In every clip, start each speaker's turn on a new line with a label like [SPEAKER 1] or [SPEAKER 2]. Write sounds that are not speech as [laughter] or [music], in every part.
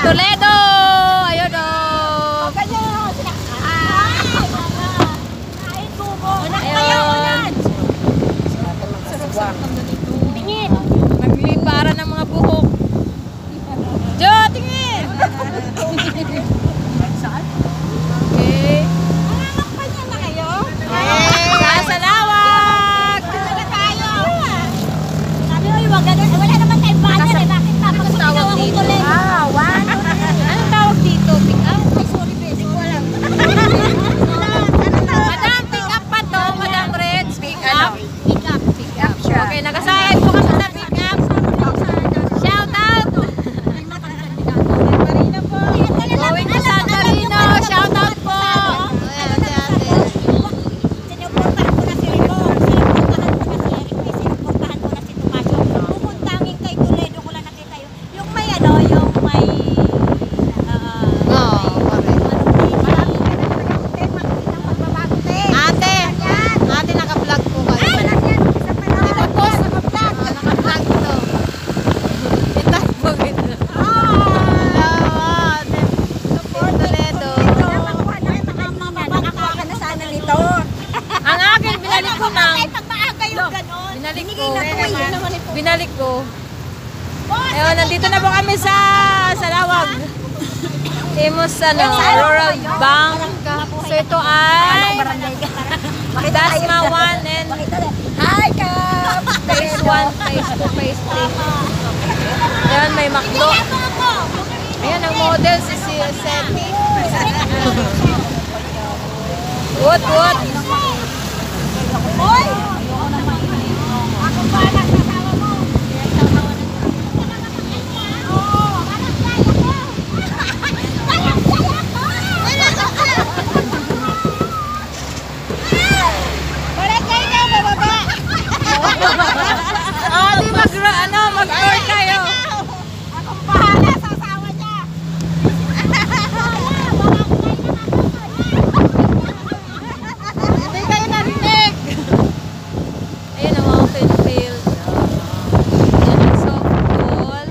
[SPEAKER 1] Toledo! Ayun o. Ayun. Naglipara ng mga buhok. Jo, tingin! Okay. Sa Salawag! Ah, one. Anong tawag dito? Pick up? Madam, pick up pa to. Madam Reds, pick up. Pick up. Pick up siya. Okay, nagasayad po kami sa pick up. Shout out! Going to San Marino. Shout out po. Ate, ate naka-vlog po kayo. Naka-post, naka-vlog. Naka-vlog to. Ito po ito. Hello, ate. Support Toledo. Ang akin, binalik ko na. Binalik ko. Binalik ko. Ayun, nandito na po kami sa Salawag. Imus, ano, Rural Bank. So ito ay Dasma 1 and
[SPEAKER 2] Hi, Kap!
[SPEAKER 1] Phase 1, Phase 2, Phase 3. Ayun, may McDo. Ayan, ang model si si Seti. What, what?
[SPEAKER 2] Hoy! Ako pa nagsasawa mo. [laughs]
[SPEAKER 1] Di mag, ano, mag-tour kayo.
[SPEAKER 2] Akong bahala sa asawa niya.
[SPEAKER 1] Hindi kayo narinig. Ayun ang mountain field. Yan ang softball.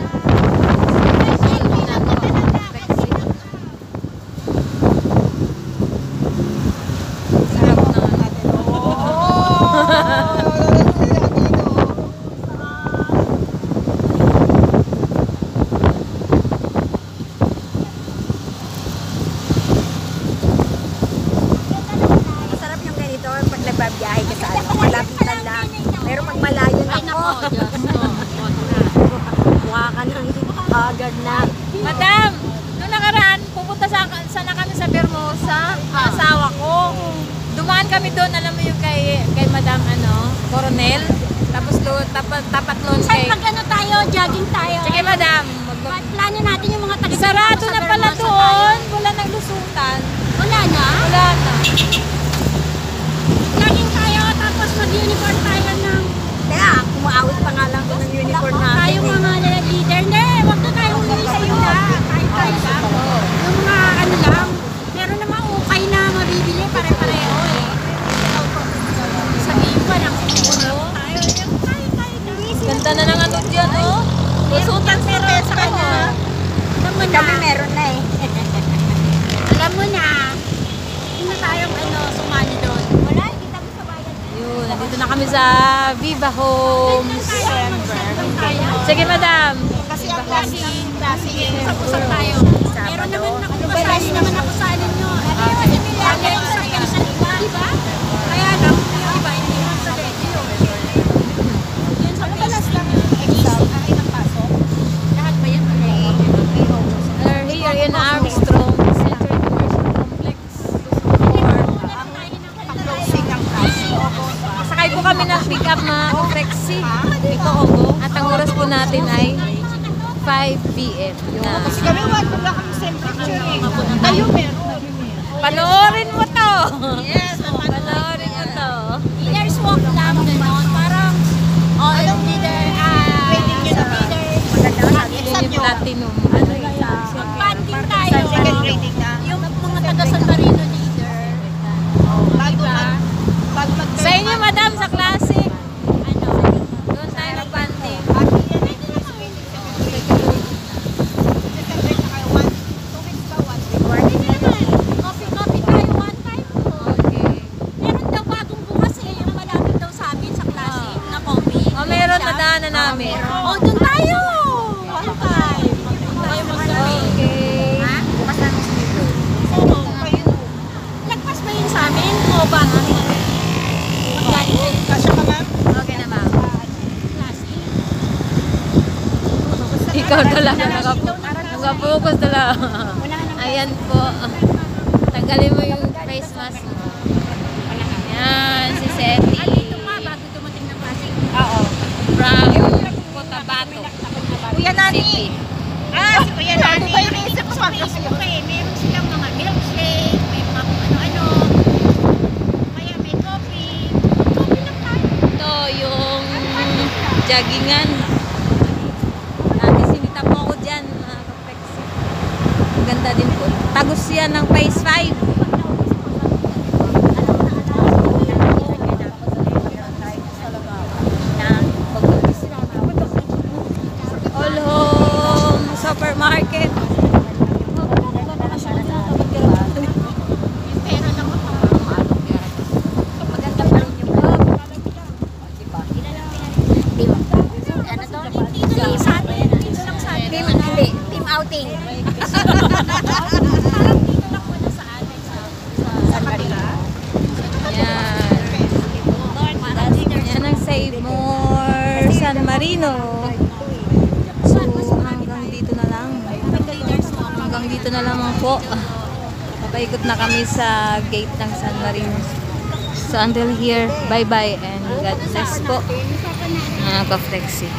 [SPEAKER 1] Sarap na.
[SPEAKER 2] Masarap yung ganito pag nagbabiyahe ka sa ano, malapitan lang. Pero pag malayo na ko, [laughs] mukha ka nang agad na.
[SPEAKER 1] Madam, noong nakaraan, pupunta sa, sana kami sa Bermosa, ang asawa ko. Dumaan kami doon, alam mo yung kay, kay Madam, ano, Coronel. Tapos doon, tapat, tapat noon
[SPEAKER 2] Saan
[SPEAKER 1] kay...
[SPEAKER 2] pag ano tayo, jogging tayo.
[SPEAKER 1] Sige, Madam. Mag,
[SPEAKER 2] plano natin yung mga taga
[SPEAKER 1] sarado
[SPEAKER 2] sa
[SPEAKER 1] na pala
[SPEAKER 2] Vermosa
[SPEAKER 1] doon. Wala nang lusutan.
[SPEAKER 2] tayo. Wala na.
[SPEAKER 1] Wala na.
[SPEAKER 2] Jogging tayo, tapos mag-uniform tayo ng... Kaya, kumaawit pa nga lang ng uniform natin. Tayo mga leader. Hindi, wag na tayo umuwi sa iyo na. Tayo tayo lang. Yung mga ano lang, meron namang ukay na mabibili pare-pareho eh. Sabihin pa ng puno. Tayo, tayo, tayo, tayo.
[SPEAKER 1] Ganda na ng ano dyan, oh. Lusutan
[SPEAKER 2] mo na. Kami meron na eh. Alam mo na. Hindi na tayong ano, sumali doon. Wala, hindi kami sa bayan.
[SPEAKER 1] Yun, nandito na kami sa Viva Homes. Sige, Madam.
[SPEAKER 2] Kasi ang klase, klase, usap-usap tayo. Meron naman ako, kasali naman ako sa ano nyo. Ano yung Emiliano yung sa pension, di ba? Kaya lang, yung iba, hindi naman sa radio. Yun sa last lang yung exam, ay nagpasok. Lahat ba yan?
[SPEAKER 1] We're here in Armstrong Center Commercial Complex.
[SPEAKER 2] Closing ang klase.
[SPEAKER 1] Sakay po kami ng pick-up na Flexi. Ito Ogo. At ang oras po natin ay 5 p.m. na.
[SPEAKER 2] Kasi kami, wala kami same picture eh. Tayo meron.
[SPEAKER 1] Panoorin mo to!
[SPEAKER 2] Yes, [laughs]
[SPEAKER 1] Panoorin mo to.
[SPEAKER 2] Leaders walk lang gano'n. Parang, oh, yung leader, ah, sa leader.
[SPEAKER 1] Yun yung platinum. Ano yun?
[SPEAKER 2] Panting tayo. Second grading na. Yung mga taga San Marino leader. Bago mag, bago mag
[SPEAKER 1] Sa inyo, madam, sa classic.
[SPEAKER 2] ano,
[SPEAKER 1] Doon tayo mag-banding.
[SPEAKER 2] Second grade na kayo, one ba? Kasya ka ma'am?
[SPEAKER 1] Okay na, ma'am. Ikaw talaga nakapo nakapokus talaga. Ayan po. Tanggalin mo yung face mask mo. Ayan, si Seti.
[SPEAKER 2] Pasig.
[SPEAKER 1] Oo. From Cotabato
[SPEAKER 2] Kuya Nani.
[SPEAKER 1] City. Joggingan. Dati sinita po ako dyan, mga kapexi. Ang ganda din po. Tagos yan ng phase 5. All home supermarket.
[SPEAKER 2] Pero lang ako.
[SPEAKER 1] Maganda pa rin yung
[SPEAKER 2] Ano to? Dito lang sa atin. Dito lang sa atin.
[SPEAKER 3] Team, hindi, team outing.
[SPEAKER 2] Parang dito lang muna sa atin. Sa, sa kanila.
[SPEAKER 1] Yan. Yan ang Save More San Marino. So, hanggang dito na lang. Hanggang dito na lang po. Papaikot na kami sa gate ng San Marino. So, until here, bye-bye and God bless po. Mga ka-flexi.